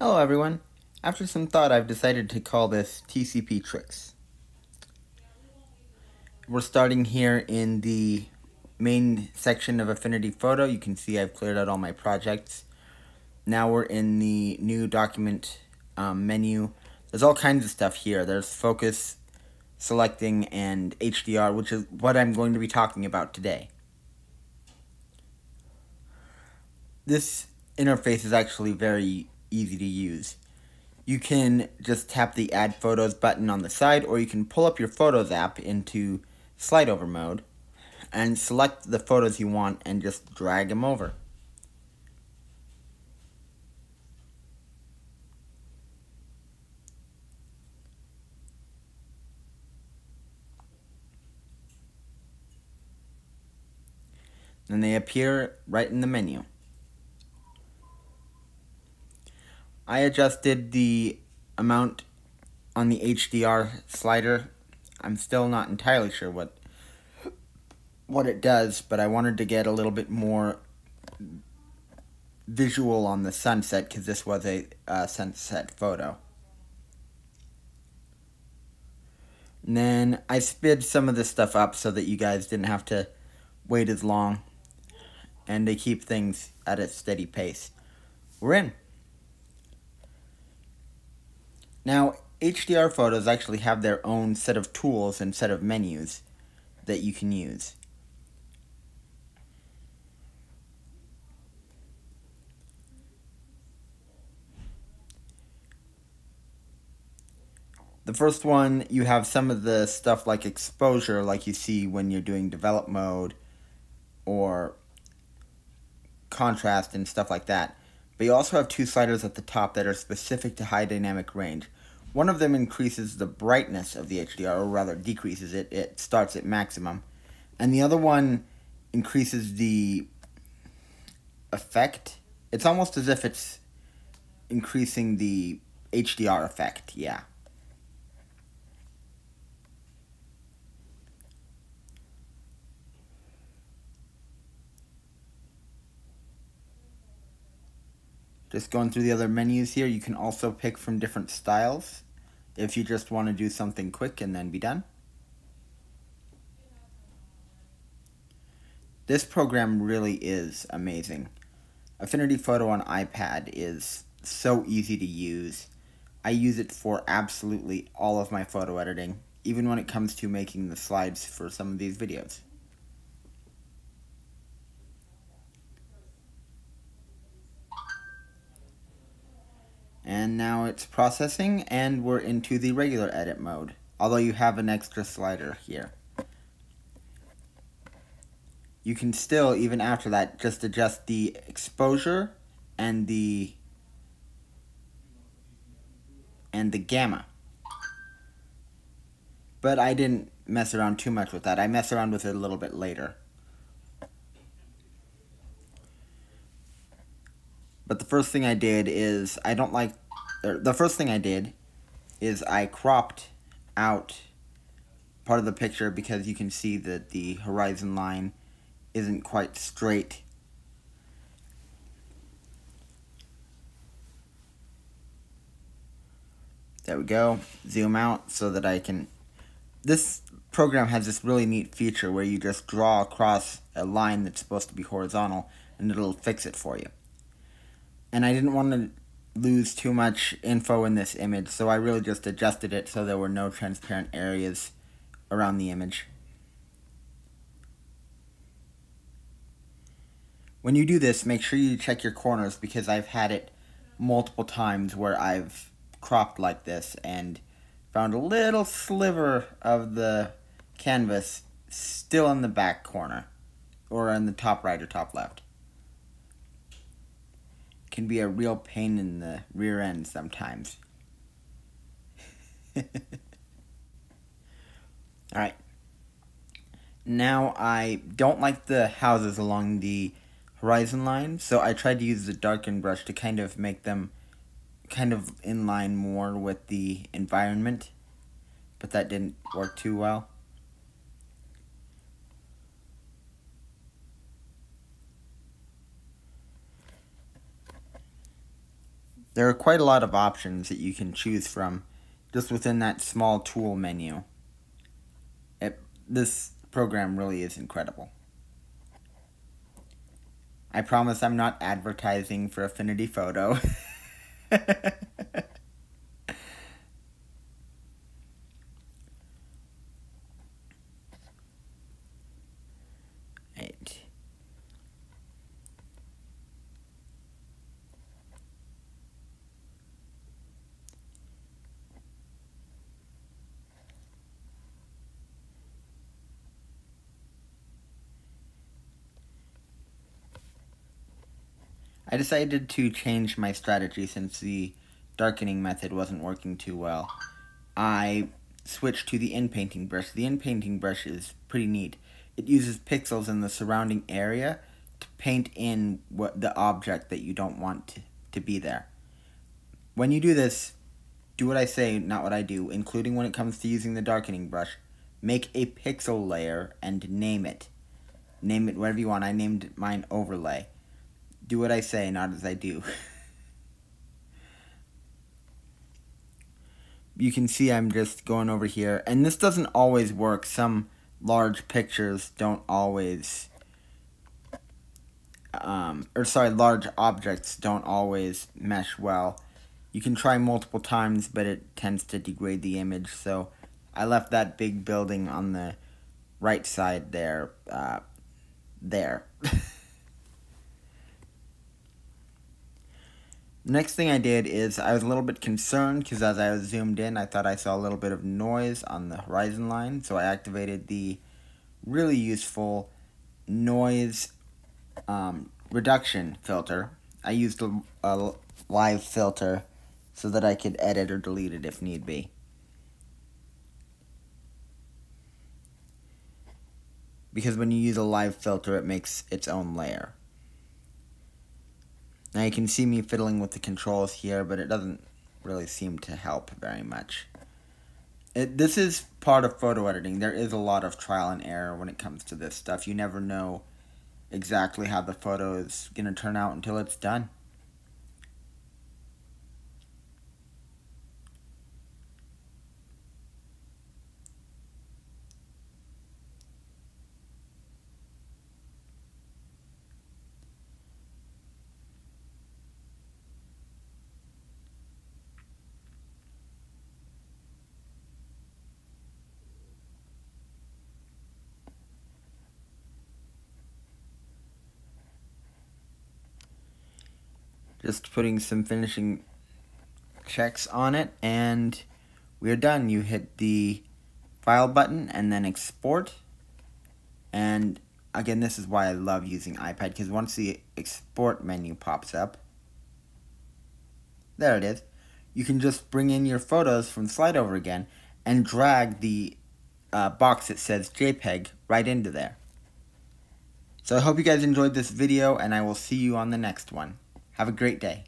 Hello everyone. After some thought, I've decided to call this TCP Tricks. We're starting here in the main section of Affinity Photo. You can see I've cleared out all my projects. Now we're in the new document um, menu. There's all kinds of stuff here. There's focus, selecting, and HDR, which is what I'm going to be talking about today. This interface is actually very easy to use. You can just tap the Add Photos button on the side, or you can pull up your Photos app into slide over mode and select the photos you want and just drag them over. And they appear right in the menu. I adjusted the amount on the HDR slider. I'm still not entirely sure what what it does, but I wanted to get a little bit more visual on the sunset because this was a uh, sunset photo. And then I sped some of this stuff up so that you guys didn't have to wait as long and to keep things at a steady pace. We're in. Now, HDR photos actually have their own set of tools and set of menus that you can use. The first one, you have some of the stuff like exposure, like you see when you're doing develop mode, or contrast and stuff like that. But you also have two sliders at the top that are specific to high dynamic range. One of them increases the brightness of the HDR, or rather decreases it. It starts at maximum. And the other one increases the effect. It's almost as if it's increasing the HDR effect, yeah. Just going through the other menus here, you can also pick from different styles if you just want to do something quick and then be done. This program really is amazing. Affinity Photo on iPad is so easy to use. I use it for absolutely all of my photo editing, even when it comes to making the slides for some of these videos. And now it's processing and we're into the regular edit mode. Although you have an extra slider here. You can still, even after that, just adjust the exposure and the and the gamma. But I didn't mess around too much with that. I mess around with it a little bit later. But the first thing I did is, I don't like, er, the first thing I did is I cropped out part of the picture because you can see that the horizon line isn't quite straight. There we go. Zoom out so that I can... This program has this really neat feature where you just draw across a line that's supposed to be horizontal and it'll fix it for you and I didn't want to lose too much info in this image, so I really just adjusted it so there were no transparent areas around the image. When you do this, make sure you check your corners because I've had it multiple times where I've cropped like this and found a little sliver of the canvas still in the back corner or in the top right or top left can be a real pain in the rear end sometimes. Alright. Now I don't like the houses along the horizon line, so I tried to use the darken brush to kind of make them kind of in line more with the environment, but that didn't work too well. There are quite a lot of options that you can choose from just within that small tool menu. It, this program really is incredible. I promise I'm not advertising for Affinity Photo. I decided to change my strategy since the darkening method wasn't working too well. I switched to the inpainting brush. The inpainting brush is pretty neat. It uses pixels in the surrounding area to paint in what the object that you don't want to, to be there. When you do this, do what I say, not what I do, including when it comes to using the darkening brush. Make a pixel layer and name it. Name it whatever you want. I named mine overlay do what I say, not as I do. you can see I'm just going over here, and this doesn't always work. Some large pictures don't always, um, or sorry, large objects don't always mesh well. You can try multiple times, but it tends to degrade the image, so I left that big building on the right side there, uh, there. Next thing I did is I was a little bit concerned because as I was zoomed in, I thought I saw a little bit of noise on the horizon line. So I activated the really useful noise um, reduction filter. I used a, a live filter so that I could edit or delete it if need be. Because when you use a live filter, it makes its own layer. Now you can see me fiddling with the controls here, but it doesn't really seem to help very much. It, this is part of photo editing. There is a lot of trial and error when it comes to this stuff. You never know exactly how the photo is going to turn out until it's done. Just putting some finishing checks on it and we're done. You hit the file button and then export and again this is why I love using iPad because once the export menu pops up there it is you can just bring in your photos from slide over again and drag the uh, box that says JPEG right into there. So I hope you guys enjoyed this video and I will see you on the next one. Have a great day.